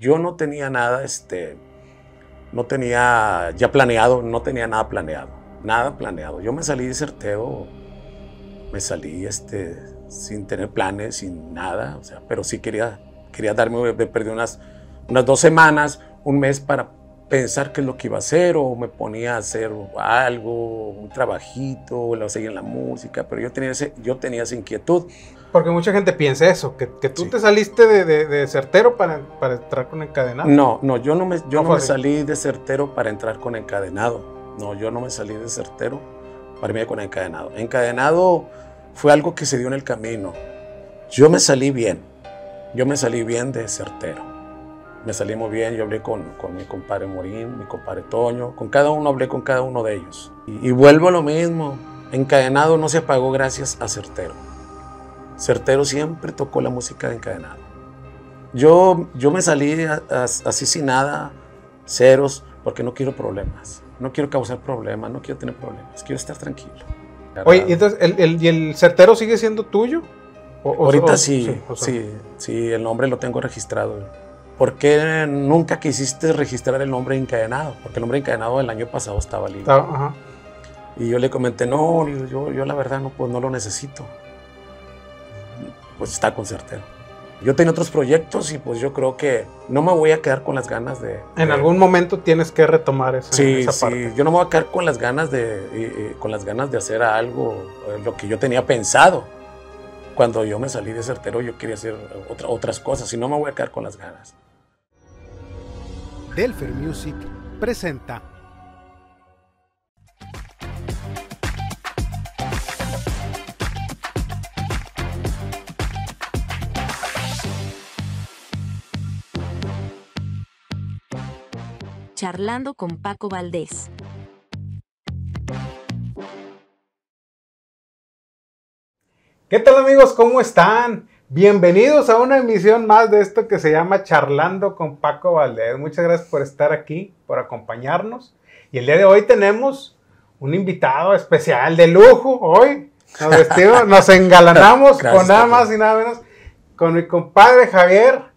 Yo no tenía nada, este, no tenía ya planeado, no tenía nada planeado, nada planeado. Yo me salí de certeo, me salí, este, sin tener planes, sin nada, o sea, pero sí quería, quería darme, me perdí unas, unas dos semanas, un mes para pensar qué es lo que iba a hacer o me ponía a hacer algo, un trabajito, lo seguía en la música, pero yo tenía, ese, yo tenía esa inquietud. Porque mucha gente piensa eso, que, que tú te saliste de, de, certero para, para, entrar con encadenado. No, no, yo no me, yo no, me salí de certero para entrar con encadenado. No, yo no me salí de certero para irme con encadenado. Encadenado fue algo que se dio en el camino. Yo me salí bien, yo me salí bien de certero me salimos bien, yo hablé con, con, mi compadre Morín, mi compadre Toño, con cada uno hablé con cada uno de ellos. Y, vuelvo a lo mismo, encadenado no se apagó gracias a Certero. Certero siempre tocó la música de encadenado. Yo, yo me salí así sin nada, ceros, porque no quiero problemas. No quiero causar problemas, no quiero tener problemas, quiero estar tranquilo. Oye, ¿y entonces el, ¿y el certero sigue siendo tuyo? Ahorita sí, sí, sí, el nombre lo tengo registrado. ¿por qué nunca quisiste registrar el nombre encadenado? Porque el nombre encadenado del año pasado estaba libre. Y yo le comenté, no, yo, yo la verdad no, pues no lo necesito. Pues está con certero. Yo tengo otros proyectos y pues yo creo que no me voy a quedar con las ganas de... En algún momento tienes que retomar esa, sí, sí. Yo no me voy a quedar con las ganas de, con las ganas de hacer algo, eh, lo que yo tenía pensado. Cuando yo me salí de certero yo quería hacer otras cosas y no me voy a quedar con las ganas. Delfer Music presenta Charlando con Paco Valdés. ¿Qué tal amigos? ¿Cómo están? Bienvenidos a una emisión más de esto que se llama Charlando con Paco Valdés. Muchas gracias por estar aquí, por acompañarnos. Y el día de hoy tenemos un invitado especial de lujo. Hoy nos vestimos, nos engalanamos con nada más y nada menos con mi compadre Javier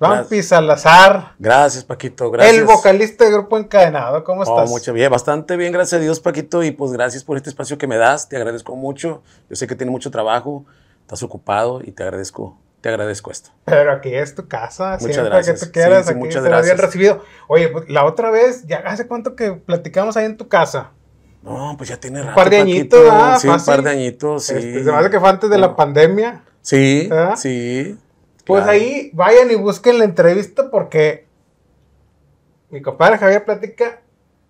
Vampi Salazar. Gracias, Paquito. Gracias. El vocalista del grupo Encadenado. ¿Cómo oh, estás? mucho bien, bastante bien, gracias a Dios, Paquito. Y pues gracias por este espacio que me das. Te agradezco mucho. Yo sé que tiene mucho trabajo estás ocupado y te agradezco, te agradezco esto. Pero aquí es tu casa, muchas gracias. que te quieras, aquí muchas gracias. bien recibido. Oye, pues, la otra vez, ya hace cuánto que platicamos ahí en tu casa. No, pues ya tiene rato. Un par de añitos, ah, Sí, un par de añitos, sí. Este, se me hace que fue antes de la pandemia. Sí, sí. Pues ahí vayan y busquen la entrevista porque mi compadre Javier platica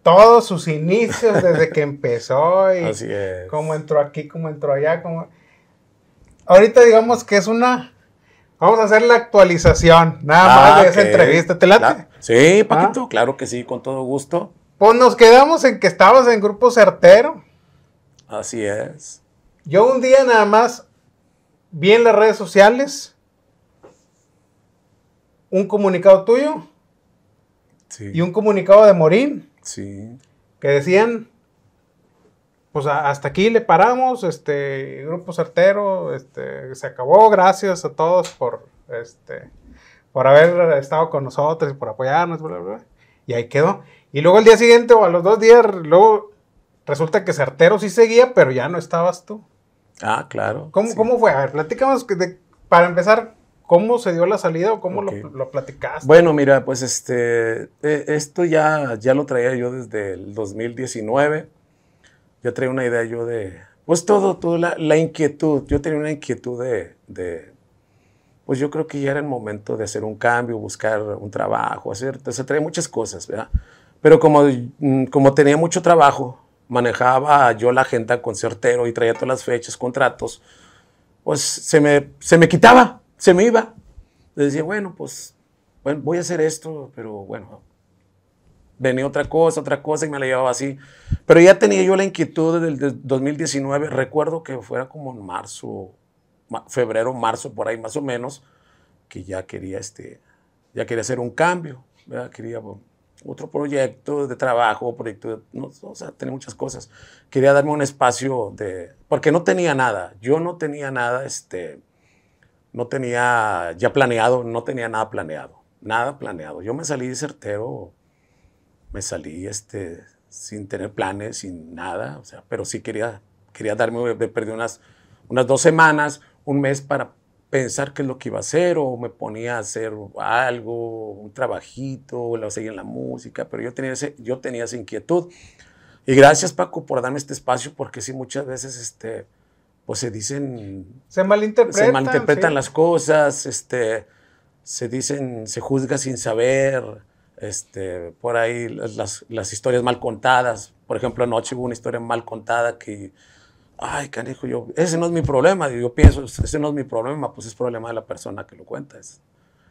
todos sus inicios desde que empezó y Así es. cómo entró aquí, cómo entró allá, cómo ahorita digamos que es una. Vamos a hacer la actualización, nada más de ah, esa entrevista. ¿Te late? Sí, Paquito, claro que sí, con todo gusto. Pues nos quedamos en que estabas en Grupo Certero. Así es. Yo un día nada más vi en las redes sociales un comunicado tuyo sí. y un comunicado de Morín. Sí. Que decían pues hasta aquí le paramos, este grupo certero, este se acabó, gracias a todos por este por haber estado con nosotros y por apoyarnos, bla, bla, y ahí quedó. Y luego el día siguiente o a los dos días, luego resulta que certero sí seguía, pero ya no estabas tú. Ah, claro. ¿Cómo, ¿cómo fue? A ver, platicamos de, para empezar, ¿cómo se dio la salida o cómo lo, lo, platicaste? Bueno, mira, pues este, e, esto ya, ya lo traía yo desde el 2019 yo traía una idea yo de, pues todo, toda la, inquietud, yo tenía una inquietud de, pues yo creo que ya era el momento de hacer un cambio, buscar un trabajo, hacer, se traía muchas cosas, ¿verdad? Pero como, mm, como tenía mucho trabajo, manejaba yo la agenda con certero y traía todas las fechas, contratos, pues se me, se me quitaba, se me iba. Le decía, bueno, pues bueno, voy a hacer esto, pero bueno, venía otra cosa, otra cosa y me la llevaba así. Pero ya tenía yo la inquietud desde el 2019, recuerdo que fuera como en marzo, febrero, marzo, por ahí más o menos, que ya quería, este, ya quería hacer un cambio, quería otro proyecto de trabajo, proyecto no, o sea, tenía muchas cosas. Quería darme un espacio de, porque no tenía nada, yo no tenía nada, este, no tenía ya planeado, no tenía nada planeado nada planeado. Yo me salí de certero, me salí este, sin tener planes, sin nada, o sea, pero sí quería, quería darme, me perdí unas, unas dos semanas, un mes para pensar qué es lo que iba a hacer o me ponía a hacer algo, un trabajito, lo seguía en la música, pero yo tenía, yo tenía esa inquietud. Y gracias Paco por darme este espacio porque sí muchas veces este, pues se dicen... Se malinterpretan. Se malinterpretan las cosas, este, se dicen, se juzga sin saber, este, por ahí las, las historias mal contadas. Por ejemplo, anoche hubo una historia mal contada que ay, canijo, yo, ese no es mi problema. Yo pienso, ese no es mi problema, pues es problema de la persona que lo cuenta.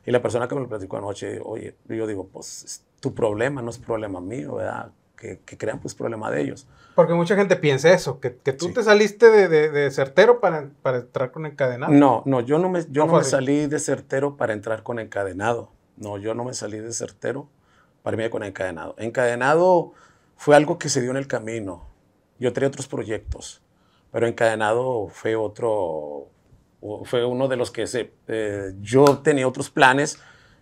Y la persona que me lo platicó anoche, oye, yo digo, pues es tu problema, no es problema mío, ¿verdad? Que, que crean, pues problema de ellos. Porque mucha gente piensa eso, que, que tú te saliste de, de, de, certero para, para entrar con encadenado. No, no, yo no me, yo no, me salí de certero para entrar con encadenado. No, yo no me salí de certero para irme con encadenado. Encadenado fue algo que se dio en el camino. Yo tenía otros proyectos pero Encadenado fue otro, fue uno de los que se, eh, yo tenía otros planes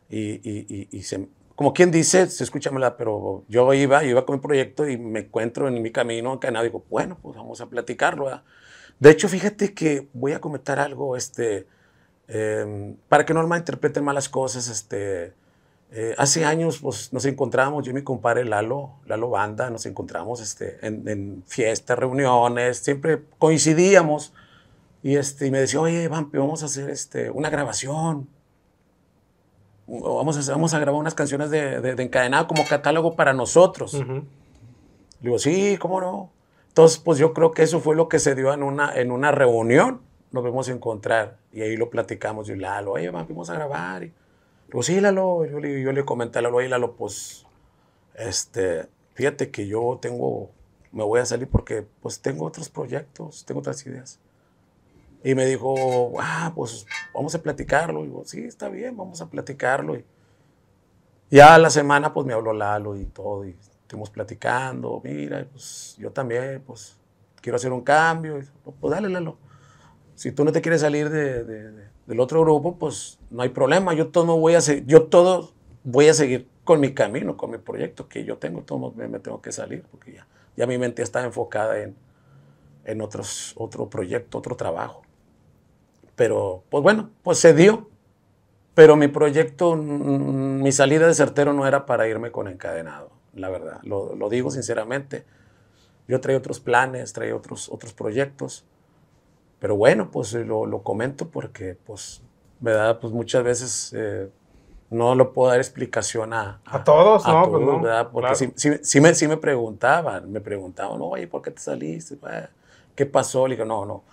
y, y, y, se, como quien dice, se escucha mal, pero yo iba, iba con mi proyecto y me encuentro en mi camino Encadenado y digo, bueno, pues vamos a platicarlo. ¿verdad? De hecho, fíjate que voy a comentar algo, este, eh, para que no malinterpreten malas cosas, este, eh, hace años pues, nos encontramos, yo y mi compadre Lalo, Lalo Banda, nos encontramos este, en, en, fiestas, reuniones, siempre coincidíamos. Y, este, y me decía, oye, vamos a hacer este, una grabación. Vamos a, vamos a grabar unas canciones de, de, de encadenado como catálogo para nosotros. Uh -huh. Digo, sí, ¿cómo no? Entonces, pues yo creo que eso fue lo que se dio en una, en una reunión. Nos vamos a encontrar y ahí lo platicamos. Y Lalo, oye, vamos a grabar. Y, pues sí, Lalo, yo le, yo le comenté a Lalo, oye, Lalo, pues, este, fíjate que yo tengo, me voy a salir porque, pues, tengo otros proyectos, tengo otras ideas. Y me dijo, ah, pues, vamos a platicarlo. Y digo, sí, está bien, vamos a platicarlo. Y ya a la semana, pues, me habló Lalo y todo, y estuvimos platicando, mira, pues, yo también, pues, quiero hacer un cambio. Y, pues, dale, Lalo. Si tú no te quieres salir de, de, de del otro grupo, pues no hay problema. Yo todo voy a yo todo voy a seguir con mi camino, con mi proyecto que yo tengo. Todo me, me tengo que salir porque ya, ya mi mente está enfocada en, en otros, otro proyecto, otro trabajo. Pero, pues bueno, pues se dio. Pero mi proyecto, mi salida de certero no era para irme con encadenado, la verdad. Lo, lo digo sinceramente. Yo traía otros planes, traía otros, otros proyectos. Pero bueno, pues lo, lo, comento porque, pues, ¿verdad? Pues muchas veces eh, no lo puedo dar explicación a... A, a todos, a ¿no? Todos, pues no ¿verdad? Porque claro. sí, sí, sí, me, sí me preguntaban, me preguntaban, oye, ¿por qué te saliste? ¿Qué pasó? Le digo, no, no.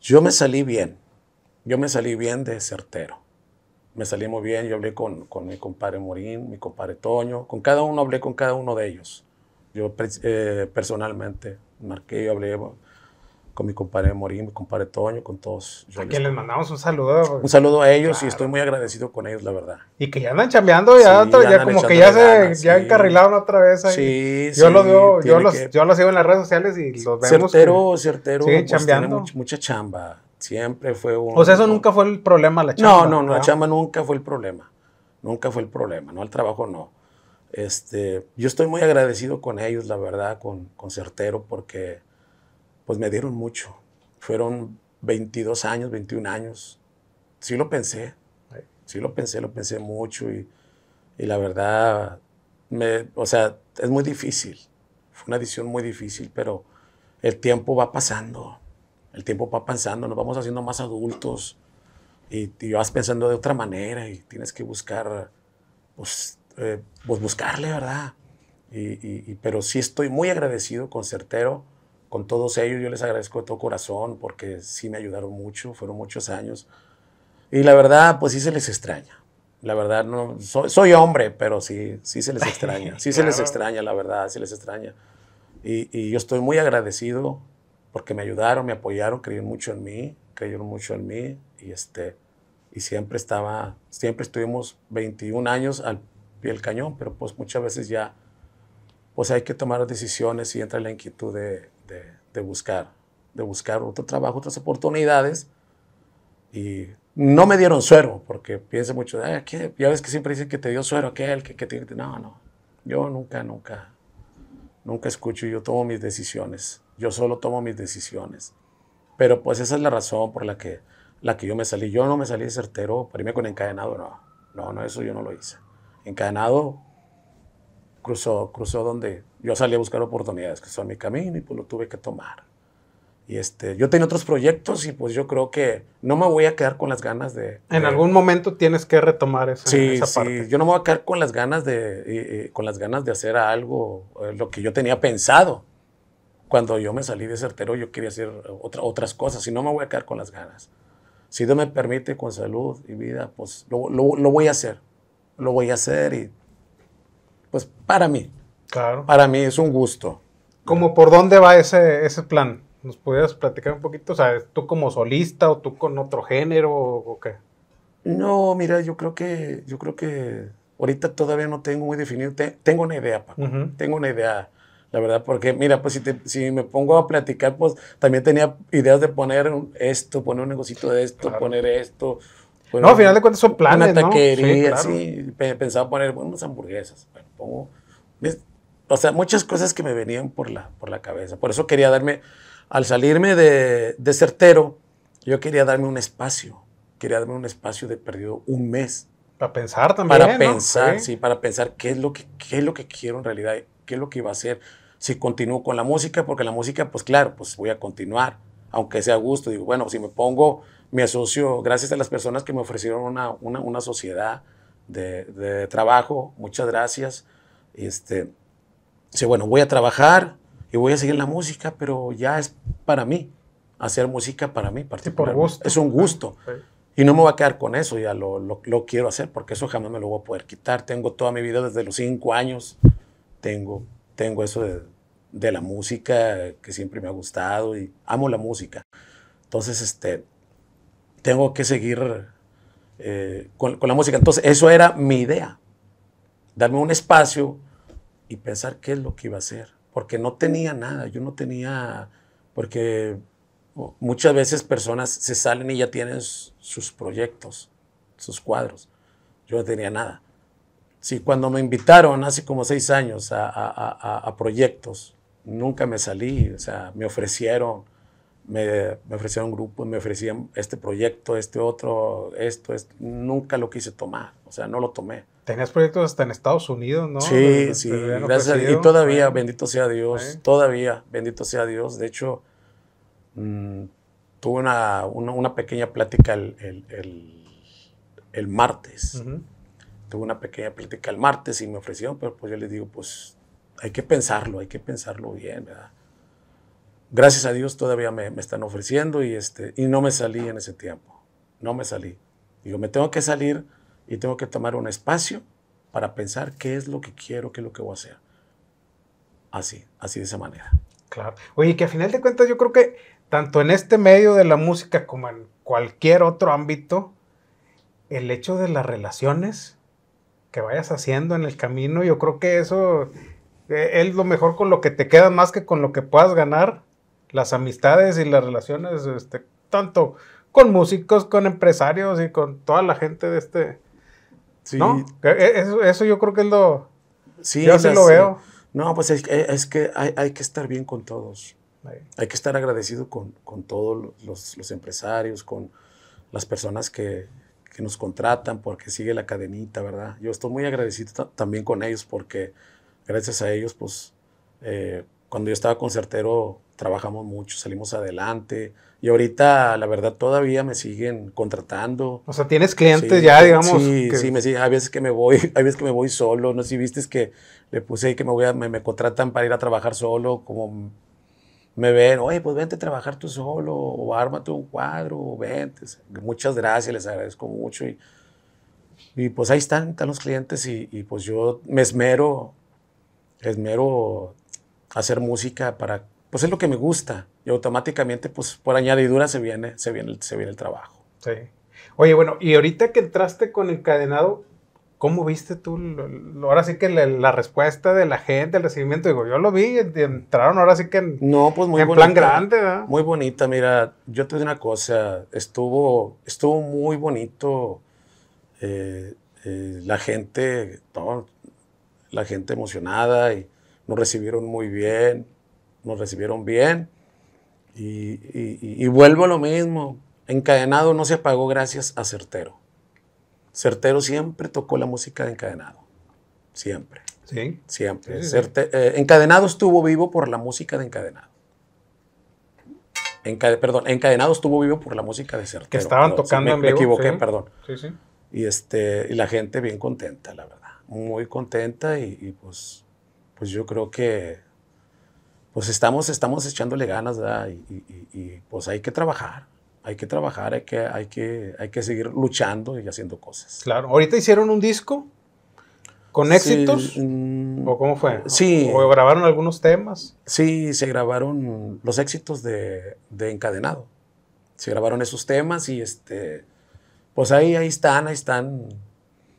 Yo me salí bien. Yo me salí bien de certero. Me salí muy bien. Yo hablé con, con mi compadre Morín, mi compadre Toño. Con cada uno hablé con cada uno de ellos. Yo eh, personalmente marqué, yo hablé con mi compadre Morín, mi compadre Toño, con todos. Yo a quien les mandamos un saludo. Un saludo a ellos claro. y estoy muy agradecido con ellos, la verdad. Y que ya andan chambeando, ya, sí, ya, ya como que ya se ya sí. encarrilaron otra vez ahí. Sí, yo sí, Lo veo, yo, los, que... yo los sigo en las redes sociales y los vemos. Certero, certero. Siguen pues, chambeando. Mucha, mucha, chamba. Siempre fue un. O sea, eso nunca fue el problema, la chamba. No, no, no, la chamba nunca fue el problema. Nunca fue el problema, ¿no? El trabajo no. Este, yo estoy muy agradecido con ellos, la verdad, con, con Certero, porque pues me dieron mucho fueron 22 años, 21 años. Sí lo pensé, sí lo pensé, lo pensé mucho y, y la verdad, me, o sea, es muy difícil. Fue una decisión muy difícil, pero el tiempo va pasando, el tiempo va pasando, nos vamos haciendo más adultos y, y vas pensando de otra manera y tienes que buscar, pues, eh, pues buscarle, ¿verdad? Y, y, pero sí estoy muy agradecido con Certero con todos ellos yo les agradezco de todo corazón porque sí me ayudaron mucho, fueron muchos años. Y la verdad, pues sí se les extraña. La verdad, no, soy, soy hombre, pero sí, sí se les extraña. Sí se les extraña, la verdad, sí les extraña. Y, y, yo estoy muy agradecido porque me ayudaron, me apoyaron, creyeron mucho en mí, creyeron mucho en mí. Y, este, y siempre estaba, siempre estuvimos 21 años al pie del cañón, pero pues muchas veces ya, pues hay que tomar decisiones y entra la inquietud de, de, de, buscar, de buscar otro trabajo, otras oportunidades. Y No me dieron suero, porque piensa mucho, "Ay, ya ves que siempre dicen que te dio suero aquel, que, que tiene... No, no, yo nunca, nunca, nunca escucho, yo tomo mis decisiones, yo solo tomo mis decisiones. Pero pues esa es la razón por la que, la que yo me salí. Yo no me salí de certero para irme con encadenado, no, no, no, eso yo no lo hice. Encadenado cruzó, cruzó donde yo salí a buscar oportunidades, que son mi camino y pues lo tuve que tomar. Y este, yo tenía otros proyectos y pues yo creo que no me voy a quedar con las ganas de... En de- algún momento tienes que retomar esa, Sí, esa sí, parte. yo no me voy a quedar con las ganas de, con las ganas de hacer algo, eh, lo que yo tenía pensado. Cuando yo me salí de certero, yo quería hacer otra, otras cosas y no me voy a quedar con las ganas. Si Dios me permite, con salud y vida, pues lo, lo- lo voy a hacer. Lo voy a hacer y pues para mí, Claro. para mí es un gusto. ¿Cómo por dónde va ese, ese plan? ¿Nos pudieras platicar un poquito? O sea, ¿tú como solista o tú con otro género o, qué? No, mira, yo creo que, yo creo que ahorita todavía no tengo muy definido. Te- tengo una idea, Paco. Tengo una idea, la verdad, porque mira, pues si, te- si me pongo a platicar, pues también tenía ideas de poner esto, poner un negocito de esto, Claro. poner esto. No, al final de cuentas son planes, Una ¿no? taquería, Sí, sí. claro. Pensaba poner bueno, unas hamburguesas. Bueno, pongo, ¿ves? o sea, muchas cosas que me venían por la, por la cabeza. Por eso quería darme, al salirme de, de certero, yo quería darme un espacio. Quería darme un espacio de perdido un mes Para pensar también. para ¿no? pensar, Sí. sí, para pensar qué es lo que qué es lo que quiero en realidad, qué es lo que iba a hacer. Si continúo con la música, porque la música, pues claro, pues voy a continuar, aunque sea a gusto. Digo, bueno, si me pongo, me asocio, gracias a las personas que me ofrecieron una, una, una sociedad de, de trabajo, muchas gracias. Este, sí, bueno, voy a trabajar y voy a seguir la música, pero ya es para mí, hacer música para mí, particularmente. gusto. Es un gusto. Sí. Y no me voy a quedar con eso, ya lo, lo- lo quiero hacer, porque eso jamás me lo voy a poder quitar. Tengo toda mi vida desde los cinco años, tengo, tengo eso de, de la música que siempre me ha gustado y amo la música. Entonces, este, tengo que seguir eh, con, con la música. Entonces, eso era mi idea, darme un espacio y pensar qué es lo que iba a hacer, porque no tenía nada, yo no tenía, porque muchas veces personas se salen y ya tienen sus proyectos, sus cuadros. Yo no tenía nada. Sí, cuando me invitaron hace como seis años a- a- a- a proyectos, nunca me salí, o sea, me ofrecieron, me, me ofrecieron grupos, me ofrecían este proyecto, este otro, esto, esto, nunca lo quise tomar, o sea, no lo tomé. Tenías proyectos hasta en Estados Unidos, ¿no? Sí, sí, gracias a-. Y todavía, bendito sea Dios, todavía, bendito sea Dios. De hecho, mm, tuve una, una, una pequeña plática el, el- el- el martes. Ujú. Tuve una pequeña plática el martes y me ofrecieron, pero pues yo les digo, pues hay que pensarlo, hay que pensarlo bien, ¿verdad? Gracias a Dios todavía me, me están ofreciendo y, este, y no me salí en ese tiempo, no me salí. Digo, me tengo que salir y tengo que tomar un espacio para pensar qué es lo que quiero, qué es lo que voy a hacer. Así, así de esa manera. Claro. Oye, que a final de cuentas yo creo que tanto en este medio de la música como en cualquier otro ámbito, el hecho de las relaciones que vayas haciendo en el camino, yo creo que eso eh, es lo mejor con lo que te queda más que con lo que puedas ganar. Las amistades y las relaciones, este, tanto con músicos, con empresarios y con toda la gente de este... Sí, ¿No? Que, eh, Eso, eso yo creo que es lo... sí, yo así las- lo veo. No, pues es, que- es que hay, hay que estar bien con todos. Hay que estar agradecido con, con todos los, los empresarios, con las personas que, que nos contratan, porque sigue la cadenita, ¿verdad? Yo estoy muy agradecido ta- también con ellos, porque gracias a ellos, pues, eh, cuando yo estaba con Certero, trabajamos mucho, salimos adelante. Y ahorita, la verdad, todavía me siguen contratando. O sea, tienes clientes Sí, ya, digamos. Sí, que- sí, me siguen. Hay veces que me voy, hay veces que me voy solo. No sé si viste que le puse ahí que me voy a, me, me contratan para ir a trabajar solo, como me ven, oye, pues vente a trabajar tú solo, o ármate un cuadro, o vente. Muchas gracias, les agradezco mucho. Y, y pues ahí están, están los clientes, y, y pues yo me esmero, esmero hacer música para, pues es lo que me gusta. Y automáticamente, pues por añadidura se viene, se viene, el- se viene el trabajo. Sí. Oye, bueno, y ahorita que entraste con encadenado, ¿Cómo viste tú? lo- lo- ahora sí que la, la respuesta de la gente, el recibimiento. Digo, yo lo vi, entraron ahora sí que en, No, pues muy en bonita. plan grande, ¿verdad? Muy bonita, mira, yo te digo una cosa, estuvo, estuvo muy bonito eh, eh, la gente, todo, la gente emocionada y nos recibieron muy bien, nos recibieron bien y, y- y- y vuelvo a lo mismo, Encadenado no se apagó gracias a Certero. Certero siempre tocó la música de Encadenado, siempre. Sí. Siempre. Sí, sí, eh, Encadenado estuvo vivo por la música de Encadenado. Encade- perdón, Encadenado estuvo vivo por la música de Certero. Que estaban Perdón, tocando me, en me vivo, equivoqué, sí. perdón. Sí, sí. Y, este, y la gente bien contenta, la verdad. Muy contenta y, y, pues, pues yo creo que pues estamos, estamos echándole ganas, ¿verdad? Y, y- y- pues hay que trabajar. Hay que trabajar, hay que, hay, que, hay que seguir luchando y haciendo cosas. Claro. ¿Ahorita hicieron un disco con Sí, éxitos? mm, ¿O cómo fue? Sí. ¿O grabaron algunos temas? Sí, se grabaron los éxitos de, de Encadenado. Se grabaron esos temas y este, pues ahí, ahí están, ahí están.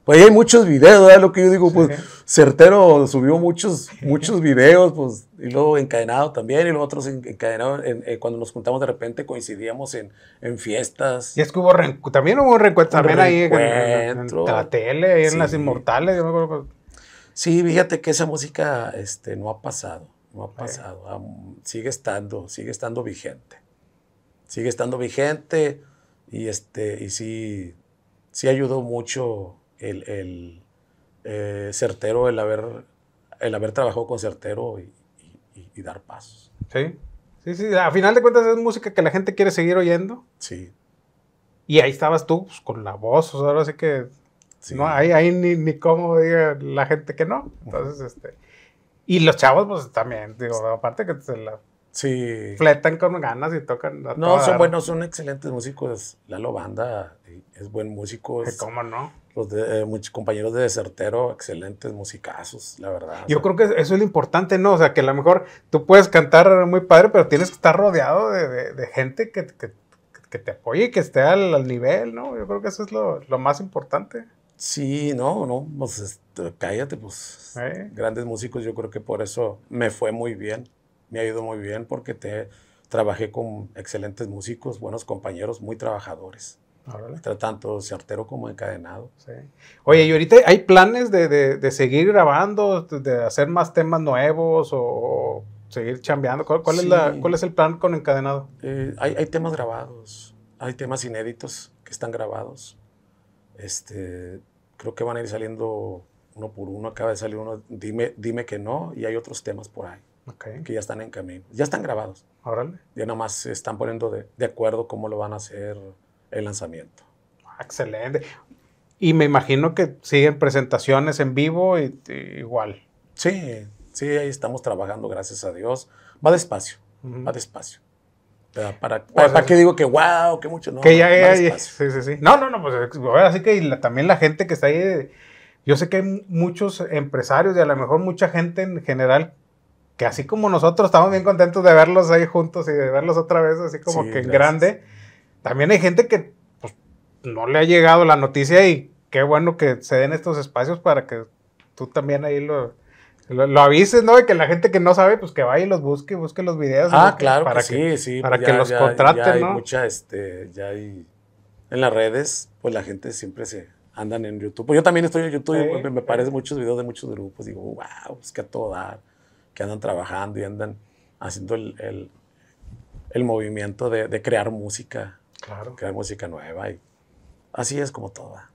Pues ahí hay muchos videos, ¿verdad? Lo que yo digo, pues Sí. Certero subió muchos, muchos videos, pues, y luego Encadenado también, y luego otros en- encadenados, en- en- cuando nos juntamos de repente coincidíamos en, en fiestas. Y es que hubo también hubo reencuentro también ahí en- la tele, ahí en las inmortales. Yo me acuerdo Sí, fíjate que esa música este, no ha pasado, no ha pasado, sigue estando, sigue estando vigente. Sigue estando vigente y, este, y sí, sí ayudó mucho el, el, eh, Certero, el haber, el haber trabajado con Certero y, y- y- y dar pasos. Sí. Sí, sí. A final de cuentas es música que la gente quiere seguir oyendo. Sí, Y ahí estabas tú pues, con la voz. O sea, ahora sí que sí. no hay ahí ni, ni cómo diga la gente que no. Entonces, este. Y los chavos, pues también, digo, aparte que se la Sí. fletan con ganas y tocan. No, son buenos, son excelentes músicos. Lalo Banda es buen músico. Es- ¿Cómo no? Los de, eh, muchos compañeros de Desertero, excelentes musicazos, la verdad. Yo creo que eso es lo importante, ¿no? O sea, que a lo mejor tú puedes cantar muy padre, pero tienes que estar rodeado de, de- de gente que, que- que te apoye y que esté al, al nivel, ¿no? Yo creo que eso es lo, lo más importante. Sí, no, no, pues este, cállate, pues. ¿eh? Grandes músicos, yo creo que por eso me fue muy bien, me ha ido muy bien porque te, trabajé con excelentes músicos, buenos compañeros, muy trabajadores, Órale, Tra- tanto certero como encadenado. sí. Oye, ¿y ahorita hay planes de, de- de seguir grabando, de- hacer más temas nuevos o, seguir chambeando? ¿Cuál, cuál es la, Sí. ¿Cuál es el plan con Encadenado? Eh, hay, hay temas grabados, hay temas inéditos que están grabados. Este, creo que van a ir saliendo uno por uno. Acaba de salir uno, dime, dime que no, y hay otros temas por ahí Ok, que ya están en camino. Ya están grabados. órale. Ya nada más se están poniendo de, de acuerdo cómo lo van a hacer el lanzamiento. Ah, Excelente. Y me imagino que siguen presentaciones en vivo y, y igual. Sí, sí, ahí estamos trabajando, gracias a Dios. Va despacio, Ujú. va despacio. Para, para, Pues para, es- qué digo que wow, que mucho, no. que ya, ya- ya- sí, sí, sí. No, no, no, pues ahora sí que la- también la gente que está ahí, yo sé que hay muchos empresarios y a lo mejor mucha gente en general que así como nosotros estamos bien contentos de verlos ahí juntos y de verlos otra vez así como Sí, que en grande, también hay gente que pues, no le ha llegado la noticia y qué bueno que se den estos espacios para que tú también ahí lo, lo, lo avises, ¿no? Y que la gente que no sabe, pues que vaya y los busque, busque los videos. Ah, ¿no? claro para que, sí, sí. para pues que los contraten, ya hay ¿no? mucha, este, ya hay, en las redes, pues la gente siempre se andan en YouTube. Pues yo también estoy en YouTube, Sí, y me, me sí. parecen muchos videos de muchos grupos, digo, wow, es que a todo dar, que andan trabajando y andan haciendo el, el, el movimiento de, de crear música, Claro. crear música nueva y así es como toda.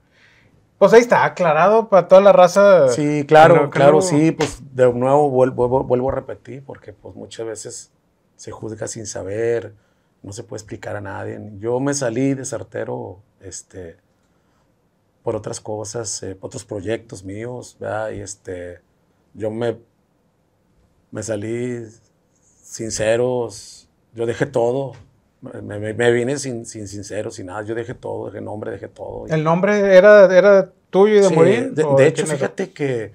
Pues ahí está, aclarado para toda la raza. Sí, claro, que no- que claro, sí, pues de nuevo vuelvo, vuelvo, vuelvo a repetir, porque pues muchas veces se juzga sin saber, no se puede explicar a nadie. Yo me salí de Sartero, este, por otras cosas, eh, por otros proyectos míos, ¿verdad? Y este, yo me, me salí sinceros, yo dejé todo, me, me- me vine sin, sin sincero, sin nada, yo dejé todo, dejé nombre, dejé todo. ¿El nombre era, era tuyo y de Sí, Morín? De, ¿O de hecho, quién era? fíjate que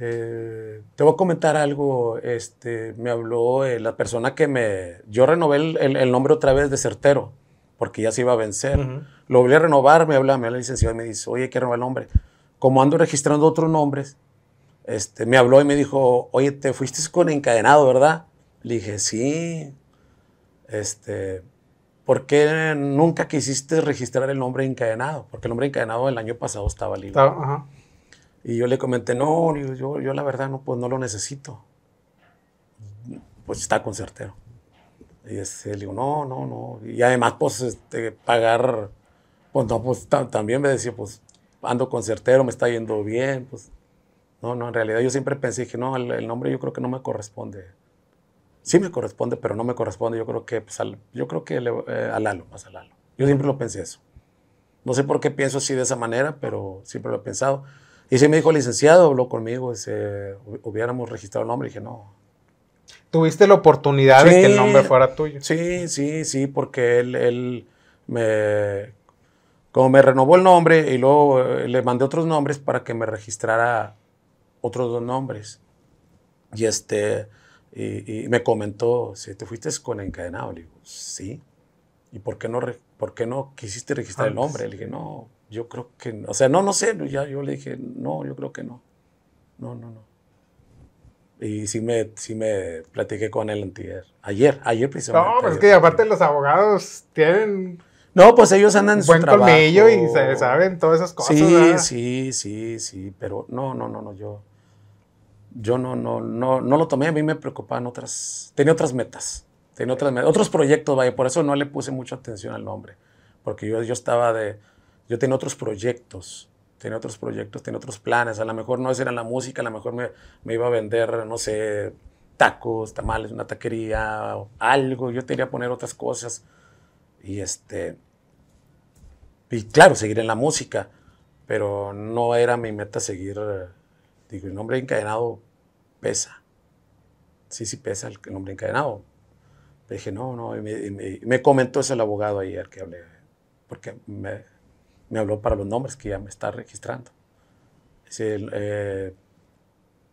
eh, te voy a comentar algo. Este, me habló eh, la persona que me. Yo renové el, el- el nombre otra vez de Certero, porque ya se iba a vencer. Ujú. Lo volví a renovar, me habla, me habla el licenciado y me dice, oye, hay que renovar el nombre. como ando registrando otros nombres, este, me habló y me dijo, oye, te fuiste con encadenado, ¿verdad? Le dije, sí. Este, ¿por qué nunca quisiste registrar el nombre encadenado? Porque el nombre encadenado el año pasado estaba libre. Ajá. Y yo le comenté, no, yo, yo la verdad no, pues no lo necesito. Pues está con certero. Y este, le digo, no, no, no. Y además, pues, este, pagar, pues no, pues ta- también me decía, pues, ando con certero, me está yendo bien, pues. No, no, en realidad yo siempre pensé que no, el, el nombre yo creo que no me corresponde. Sí me corresponde, pero no me corresponde. Yo creo que, pues, al, yo creo que le- eh, a Lalo, más a Lalo. Yo siempre lo pensé eso. No sé por qué pienso así de esa manera, pero siempre lo he pensado. Y sí me dijo, licenciado, habló conmigo, dice, "Hu- hubiéramos registrado el nombre. Y dije, no. Tuviste la oportunidad de que el nombre fuera tuyo. Sí, sí, sí, porque él, él me... Como me renovó el nombre y luego eh, le mandé otros nombres para que me registrara otros dos nombres. Y este, y, y me comentó, si te fuiste con encadenado, le digo, sí. ¿Y por qué no, re- por qué no quisiste registrar el Antes. nombre? Le dije, no, yo creo que no. O sea, no, no sé, ya yo le dije, no, yo creo que no. No, no, no. Y sí me, sí me platiqué con él antier. Ayer, ayer precisamente. No, pues es que aparte los abogados tienen No, pues ellos andan en su buen trabajo. colmillo y se saben todas esas cosas. Sí, ¿verdad? sí, sí, sí, pero no, no, no, no, yo, yo no, no, no, no lo tomé, a mí me preocupaban otras, tenía otras metas, tenía otras metas, otros proyectos, vaya, por eso no le puse mucha atención al nombre, porque yo, yo estaba de, yo tenía otros proyectos, tenía otros proyectos, tenía otros planes, a lo mejor no era la música, a lo mejor me, me iba a vender, no sé, tacos, tamales, una taquería, algo, yo quería poner otras cosas, y este, y claro, seguir en la música, pero no era mi meta seguir, digo, el nombre encadenado pesa. Sí, sí pesa el nombre encadenado. Le dije, no, no, y me, y me- y me comentó eso el abogado ayer que hablé, porque me, me habló para los nombres que ya me está registrando. Dice, eh,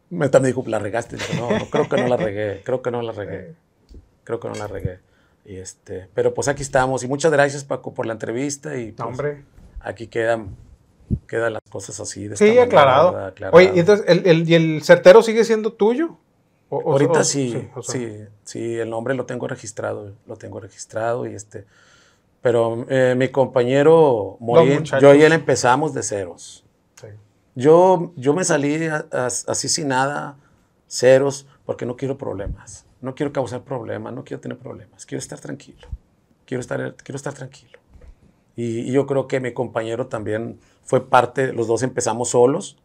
me también dijo, la regaste. Digo, no, no, creo que no la regué, creo que no la regué, creo que no la regué. Y este, pero pues aquí estamos y muchas gracias Paco por la entrevista y pues, hombre. aquí quedan, quedan las cosas así. De Sí, esta aclarado. Aclarado. Oye, ¿y entonces el, el- y el certero sigue siendo tuyo? O- Ahorita o- sí, sí, o sea, sí, el nombre lo tengo registrado, lo tengo registrado y este, pero eh, mi compañero Morín, yo y él empezamos de ceros. sí. Yo, yo me salí a- a- así sin nada, ceros, porque no quiero problemas. No quiero causar problemas, no quiero tener problemas. Quiero estar tranquilo. Quiero estar, quiero estar tranquilo. Y, y yo creo que mi compañero también fue parte, los dos empezamos solos,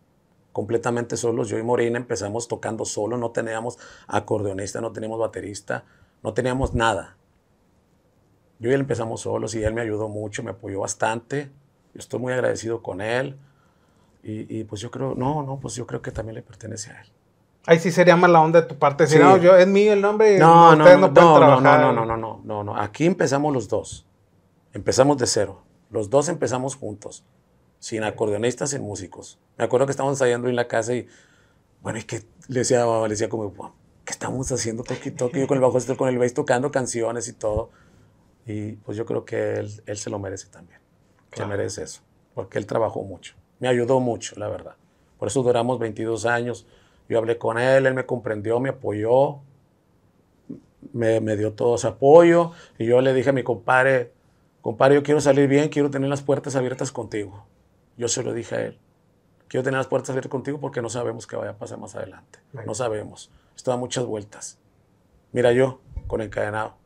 completamente solos. Yo y Morena empezamos tocando solos, no teníamos acordeonista, no teníamos baterista, no teníamos nada. Yo y él empezamos solos y él me ayudó mucho, me apoyó bastante. Yo estoy muy agradecido con él. Y, y, pues yo creo, no, no, pues yo creo que también le pertenece a él. Ahí sí sería mala onda de tu parte. decir, Sí. no, yo, es mío el nombre. No, no, no, no, no, trabajar". no, no, no, no, no, no. Aquí empezamos los dos. Empezamos de cero. Los dos empezamos juntos. Sin acordeonistas, sin músicos. Me acuerdo que estábamos ensayando en la casa y, bueno, y que le decía, le decía como, "Wow, ¿qué estamos haciendo? Toque, toque. Yo con el bajo, con el bass tocando canciones y todo. Y pues yo creo que él, él se lo merece también. Claro. Se merece eso. Porque él trabajó mucho. Me ayudó mucho, la verdad. Por eso duramos 22 años. Yo hablé con él, él me comprendió, me apoyó, me, me dio todo su apoyo. Y yo le dije a mi compadre, compadre, yo quiero salir bien, quiero tener las puertas abiertas contigo. Yo se lo dije a él. Quiero tener las puertas abiertas contigo porque no sabemos qué vaya a pasar más adelante. No sabemos. Esto da muchas vueltas. Mira yo, con encadenado,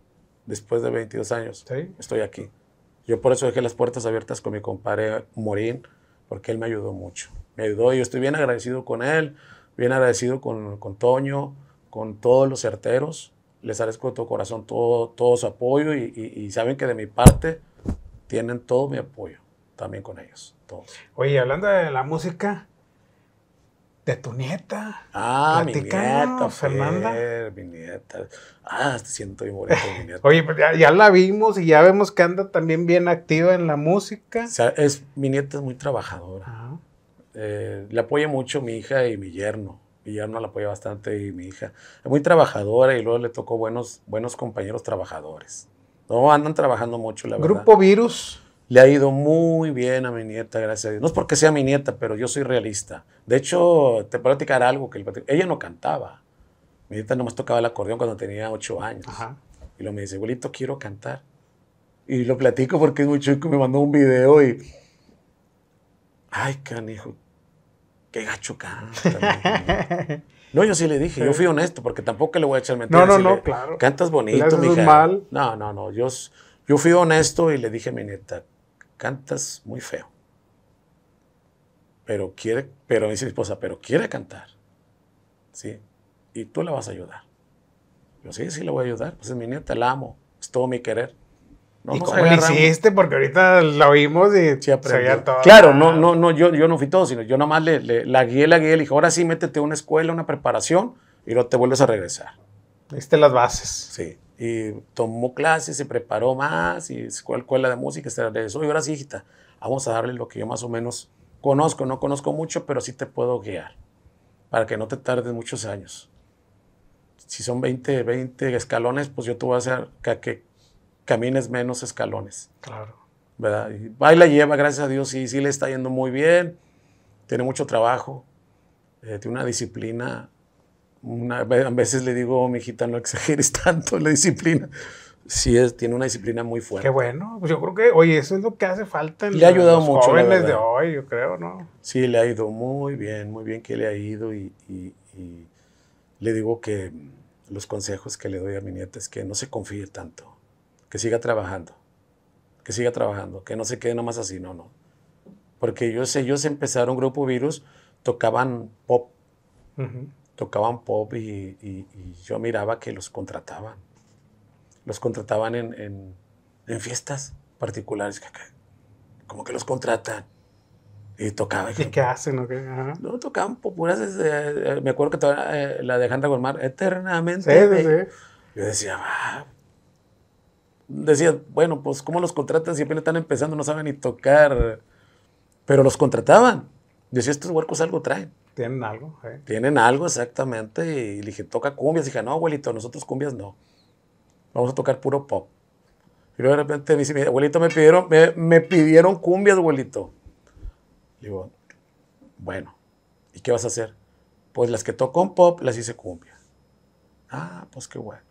después de 22 años, Sí. estoy aquí. Yo por eso dejé las puertas abiertas con mi compadre Morín, porque él me ayudó mucho. Me ayudó y yo estoy bien agradecido con él, bien agradecido con, con Toño, con todos los certeros. Les agradezco de todo corazón todo, todo su apoyo y, y- y saben que de mi parte tienen todo mi apoyo, también con ellos, todos. Oye, hablando de la música, de tu nieta. Ah, mi nieta, Fernanda. Fer, mi nieta. Ah, siento muy bonito mi nieta. Oye, pues ya, ya la vimos y ya vemos que anda también bien activa en la música. O sea, es, mi nieta es muy trabajadora. Ajá. Eh, le apoya mucho mi hija y mi yerno. Yerno la apoya bastante y mi hija. Es muy trabajadora y luego le tocó buenos, buenos compañeros trabajadores. No, andan trabajando mucho, la verdad. Grupo Virus. Le ha ido muy bien a mi nieta, gracias a Dios. No es porque sea mi nieta, pero yo soy realista. De hecho, te puedo platicar algo que ella no cantaba. Mi nieta nomás tocaba el acordeón cuando tenía ocho años. Ajá. Y luego me dice, abuelito, quiero cantar. Y lo platico porque es muy chico, me mandó un video y... Ay, canijo, qué gacho canta. No, yo sí le dije, yo fui honesto, porque tampoco le voy a echar mentiras. No, no, no, claro. Cantas Le bonito, mija. mal. No, no, no, yo, yo fui honesto y le dije a mi nieta, cantas muy feo. Pero quiere, pero dice mi esposa, pero quiere cantar. Sí, y tú la vas a ayudar. Yo sí, sí la voy a ayudar, pues es mi nieta, la amo, es todo mi querer. ¿Y cómo agarramos. hiciste? Porque ahorita la oímos y Sí, se todo. Claro, no, no, no, yo, yo no fui todo, sino yo nomás le, le- la guié, la guié, le dije, ahora sí, métete a una escuela, una preparación, y luego te vuelves a regresar. Diste las bases. Sí. Y tomó clases, se preparó más, y escuela, escuela de música, se regresó, y ahora sí, hijita, vamos a darle lo que yo más o menos conozco, no conozco mucho, pero sí te puedo guiar, para que no te tardes muchos años. Si son 20, 20 escalones, pues yo te voy a hacer que, que camines menos escalones. Claro. ¿verdad? Y la lleva, gracias a Dios, sí, sí le está yendo muy bien, tiene mucho trabajo, eh, tiene una disciplina. Una, a veces le digo, mi hijita, no exageres tanto la disciplina. Sí, es, tiene una disciplina muy fuerte. Qué bueno. Pues yo creo que, oye, eso es lo que hace falta en Le ha ayudado los mucho, jóvenes de hoy, yo creo, ¿no? Sí, le ha ido muy bien, muy bien que le ha ido y, y- y le digo que los consejos que le doy a mi nieta es que no se confíe tanto, que siga trabajando, que siga trabajando, que no se quede nomás así, no, no. Porque ellos, ellos empezaron Grupo Virus, tocaban pop, tocaban pop y, y- y yo miraba que los contrataban. Los contrataban en, en- en fiestas particulares, como que los contratan. Y tocaba. ¿Y qué hacen? o qué? Ajá. No, tocaban populas. desde, eh, me acuerdo que tocaba, eh, la de Alejandra Eternamente. Sí, sí, Bella". sí. Yo decía, "Ah". Decía, bueno, pues ¿cómo los contratan? Siempre están empezando, no saben ni tocar. Pero los contrataban. Decía, estos huercos algo traen. Tienen algo. ¿eh? Tienen algo exactamente. Y le dije, toca cumbias. Y dije, no, abuelito, nosotros cumbias no. Vamos a tocar puro pop. Y luego de repente me dice, "Mi abuelito, me pidieron, me, me pidieron cumbias, abuelito. Le digo, bueno, ¿y qué vas a hacer? Pues las que tocó en pop, las hice cumbia. Ah, pues qué bueno.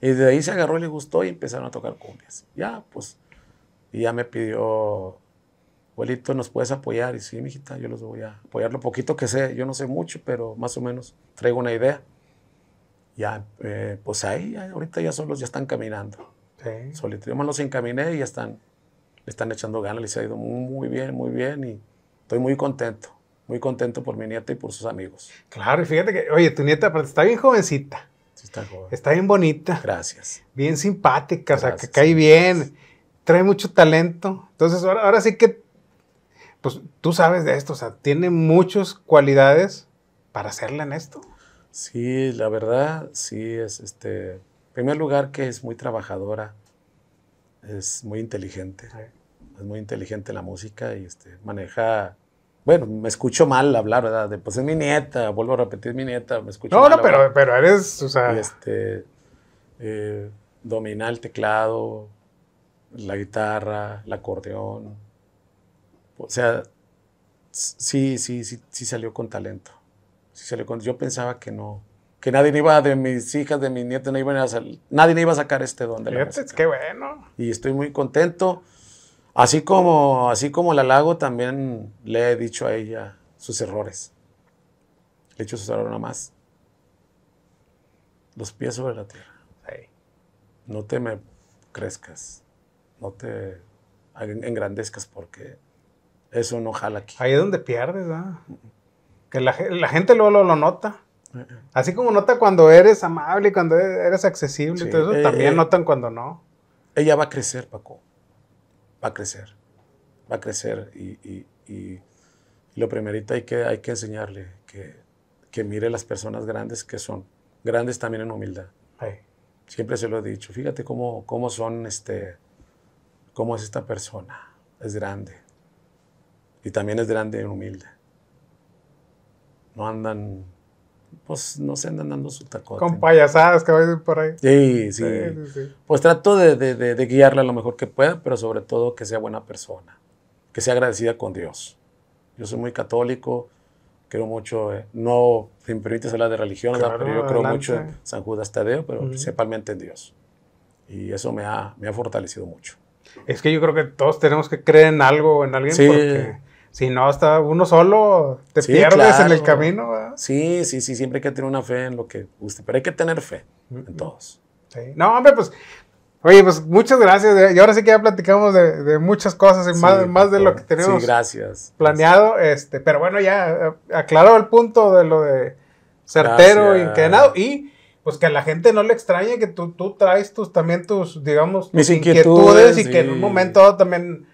Y de ahí se agarró y le gustó y empezaron a tocar cumbias. Ya, pues, y ya me pidió, abuelito, ¿nos puedes apoyar? Y sí, mijita, yo los voy a apoyar lo poquito que sé. Yo no sé mucho, pero más o menos traigo una idea. Ya, eh, pues ahí, ahorita ya solos ya están caminando. Sí. Solitos. Yo me los encaminé y ya están, le están echando ganas. Les ha ido muy, bien, muy bien. Y estoy muy contento. Muy contento por mi nieta y por sus amigos. Claro, y fíjate que, oye, tu nieta está bien jovencita, está joven. está bien bonita, Gracias. bien simpática, o sea, que cae bien, trae mucho talento. Entonces, ahora, ahora sí que, pues tú sabes de esto, o sea, tiene muchas cualidades para hacerla en esto. Sí, la verdad, sí, es este. En primer lugar, que es muy trabajadora, es muy inteligente. Es muy inteligente la música y este, maneja. Bueno, me escucho mal hablar, ¿verdad? De, pues es mi nieta, vuelvo a repetir, mi nieta, me escucho No, mal no, pero, hablar. pero eres, o sea, este, eh, domina el teclado, la guitarra, el acordeón. O sea, sí, sí, sí, sí salió con talento. Sí salió con, yo pensaba que no, que nadie iba, de mis hijas, de mis nietas, no iban a nadie iba a sacar este don de la qué bueno. Y estoy muy contento. Así como, así como la lago, también le he dicho a ella sus errores. Le he dicho sus errores nada más. Los pies sobre la tierra. No te me crezcas. No te en- engrandezcas porque eso no jala aquí. Ahí es donde pierdes, ¿ah? Que la, ge- la gente luego lo, lo nota. Así como nota cuando eres amable y cuando e-, eres accesible, y Sí, todo eso, eh, también eh. notan cuando no. Ella va a crecer, Paco. Va a crecer. Va a crecer. Y, y- y lo primerito hay que, hay que enseñarle que, que mire las personas grandes que son. Grandes también en humildad. Siempre se lo he dicho. Fíjate cómo, cómo son, este, cómo es esta persona. Es grande. Y también es grande en humilde. No andan pues no se andan dando su tacote. Con payasadas que vayan por ahí. Sí, sí. Sí, sí. Pues trato de, de, de, de guiarla lo mejor que pueda, pero sobre todo que sea buena persona, que sea agradecida con Dios. Yo soy muy católico, creo mucho, eh, no si me permites hablar de religión. Claro, pero yo creo adelante. mucho en San Judas Tadeo, pero Ujú. principalmente en Dios. Y eso me ha, me ha fortalecido mucho. Es que yo creo que todos tenemos que creer en algo o en alguien Sí. porque si no, hasta uno solo te Sí, pierdes en el camino. ¿verdad? Sí, sí, sí, siempre hay que tener una fe en lo que guste, pero hay que tener fe en todos. Sí. No, hombre, pues, oye, pues muchas gracias. Y ahora sí que ya platicamos de, de muchas cosas y más, Sí, más de por lo que tenemos Sí, gracias. planeado. Este, pero bueno, ya eh, aclarado el punto de lo de certero y encadenado. Y pues que a la gente no le extrañe que tú, tú traes tus también tus, digamos, Mis tus inquietudes, y que en un momento dado también.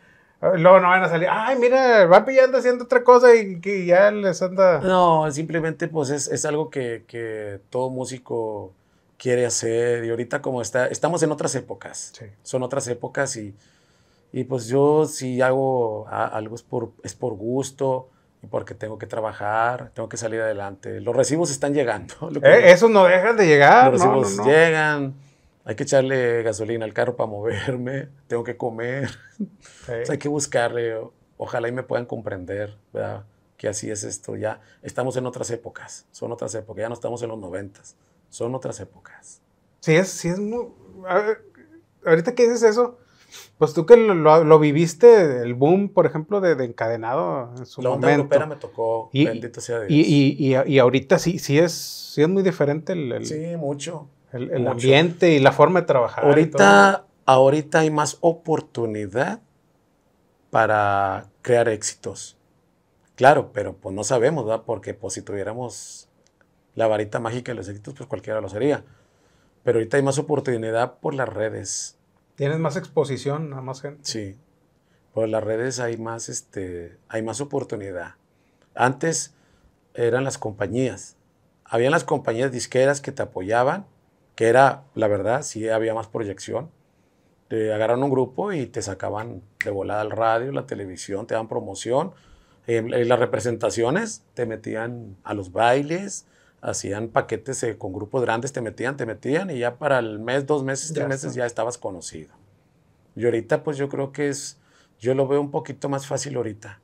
Eh, Luego no van a salir, ay, mira, el Vapi ya anda haciendo otra cosa y que ya les anda. No, simplemente pues es, es algo que, que todo músico quiere hacer y ahorita como está, estamos en otras épocas, Sí. son otras épocas y, y pues yo si hago a- algo es por, es por gusto y porque tengo que trabajar, tengo que salir adelante. Los recibos están llegando. lo que- Eh, esos no dejan de llegar, los no, no, recibos no. llegan, hay que echarle gasolina al carro para moverme, tengo que comer. Sí. Pues hay que buscarle, o- ojalá y me puedan comprender, ¿verdad? Que así es esto, ya estamos en otras épocas, son otras épocas, ya no estamos en los noventas, son otras épocas. Sí, es, sí es muy... ver, ahorita que dices eso, pues tú que lo, lo- viviste, el boom, por ejemplo, de, de encadenado en su La onda momento. europea me tocó, Y- bendito sea Dios. Y, y, y, y ahorita sí, sí es, sí es muy diferente el, el, sí, mucho. El- ambiente y la forma de trabajar. Ahorita, ahorita hay más oportunidad para crear éxitos. Claro, pero pues no sabemos, ¿verdad? Porque pues si tuviéramos la varita mágica de los éxitos, pues cualquiera lo sería. Pero ahorita hay más oportunidad por las redes. Tienes más exposición a más gente. Sí. Por las redes hay más, este, hay más oportunidad. Antes eran las compañías. Habían las compañías disqueras que te apoyaban, que era, la verdad, sí había más proyección. Te agarraron un grupo y te sacaban de volada al radio, la televisión, te daban promoción. En, en las representaciones te metían a los bailes, hacían paquetes eh, con grupos grandes, te metían, te metían y ya para el mes, dos meses, tres meses ya estabas conocido. Y ahorita pues yo creo que es, yo lo veo un poquito más fácil ahorita.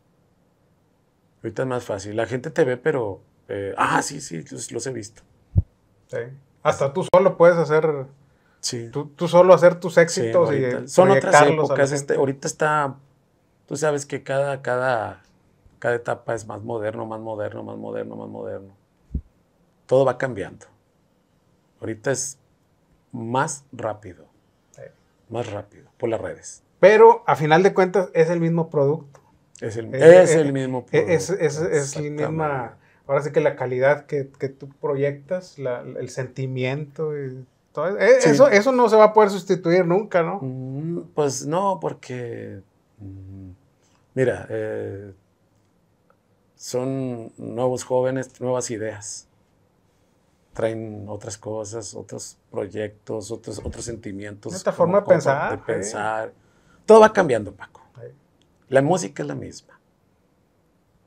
Ahorita es más fácil. La gente te ve, pero, eh, ah, sí, sí, los, los he visto. Sí. Hasta tú solo puedes hacer, Sí. tú, tú solo hacer tus Sí, éxitos y. Son otras épocas. Este, ahorita está, tú sabes que cada, cada, cada etapa es más moderno, más moderno, más moderno, más moderno. Todo va cambiando. Ahorita es más rápido. Sí. Más rápido, por las redes. Pero a final de cuentas es el mismo producto. Es el, Es- es es- el mismo producto, es, es la misma, ahora sí que la calidad que, que tú proyectas, la- el sentimiento y todo eso, eh, Sí. eso, eso no se va a poder sustituir nunca, ¿no? Mm, Pues no, porque, mm, mira, eh, son nuevos jóvenes, nuevas ideas. Traen otras cosas, otros proyectos, otros, otros sentimientos. Otra forma de pensar, De sí. pensar. Todo va cambiando, Paco. La música es la misma,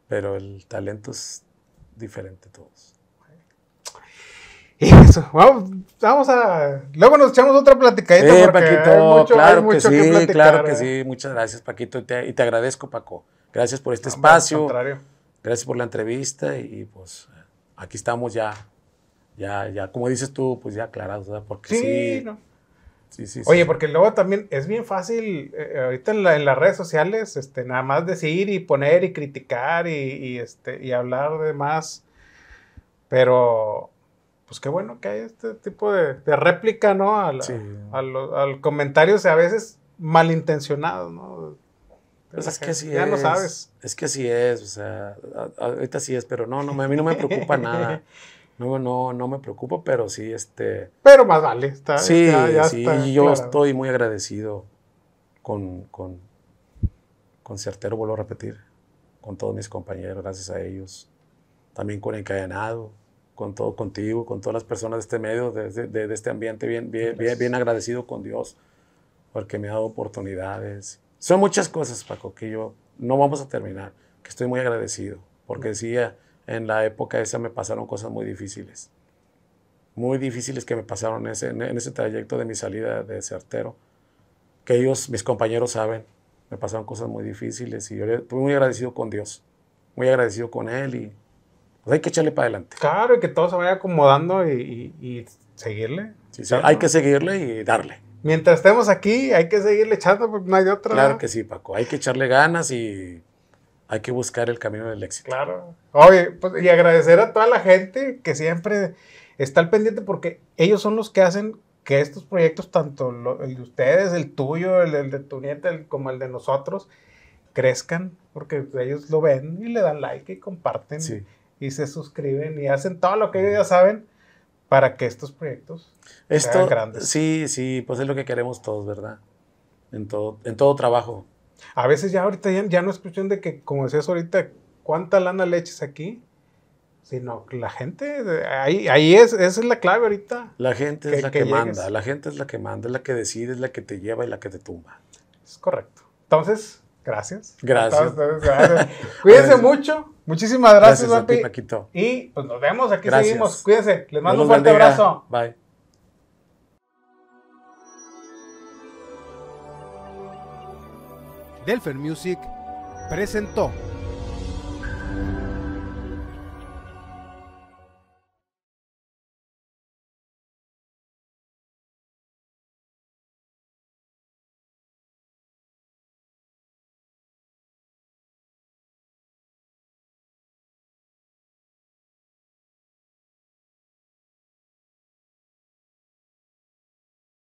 pero el talento es diferente todos. Y eso, vamos, vamos a, luego nos echamos otra platicadita Eh, porque Paquito, hay mucho, claro hay mucho que sí, platicar, claro que ¿eh? sí. Muchas gracias, Paquito, y te, y te agradezco, Paco. Gracias por este No, espacio. contrario. Gracias por la entrevista y, y, pues aquí estamos ya, ya, ya, como dices tú, pues ya aclarados, ¿verdad? Porque Sí, sí, no. Sí, sí, sí. Oye, porque luego también es bien fácil, eh, ahorita en, la- en las redes sociales, este, nada más decir y poner y criticar y, y, este, y hablar de más. Pero, pues qué bueno que hay este tipo de, de réplica, ¿no? A, la- Sí. a lo- al comentarios a veces malintencionados, ¿no? Pues la es que así ya es. no sabes. Es que así es, o sea, a- a- ahorita sí es, pero no, no, a mí no me preocupa nada. No, no, no me preocupa, pero sí, este, Pero más vale. Está, sí, ya- ya sí, está yo estoy muy agradecido con, con, con Certero, vuelvo a repetir, con todos mis compañeros, gracias a ellos, también con Encadenado, con todo contigo, con todas las personas de este medio, de, de- de este ambiente, bien, bien, bien, bien agradecido con Dios, porque me ha dado oportunidades. Son muchas cosas, Paco, que yo no vamos a terminar, que estoy muy agradecido, porque sí, a- en la época esa me pasaron cosas muy difíciles. Muy difíciles que me pasaron en ese, en ese trayecto de mi salida de certero. Que ellos, mis compañeros, saben. Me pasaron cosas muy difíciles y yo estoy muy agradecido con Dios. Muy agradecido con Él y pues hay que echarle para adelante. Claro, y que todo se vaya acomodando y, y- y seguirle. Sí, hay que seguirle y darle. Mientras estemos aquí, hay que seguirle echando, porque no hay otra. Claro que sí, Paco. Hay que echarle ganas y hay que buscar el camino del éxito. Claro. Oye, pues, y agradecer a toda la gente que siempre está al pendiente porque ellos son los que hacen que estos proyectos, tanto lo- el de ustedes, el tuyo, el, el de tu nieta, el- como el de nosotros, crezcan porque ellos lo ven y le dan like y comparten Sí. y se suscriben y hacen todo lo que ellos ya saben para que estos proyectos se Esto, hagan grandes. sí, sí, pues es lo que queremos todos, ¿verdad? En todo, en todo trabajo. A veces ya ahorita ya, ya no es cuestión de que, como decías ahorita, cuánta lana le eches aquí, sino la gente, ahí, ahí es, esa es la clave ahorita. La gente Que- es la que manda, la gente es la que manda, es la que decide, es la que te lleva y la que te tumba. Es correcto. Entonces, gracias. Gracias. Entonces, gracias. Cuídense Gracias. mucho. Muchísimas gracias, a ti. Paquito. Y pues nos vemos, aquí Gracias. seguimos. Cuídense. Les mando un fuerte bendiga. abrazo. Bye. Delphin Music presentó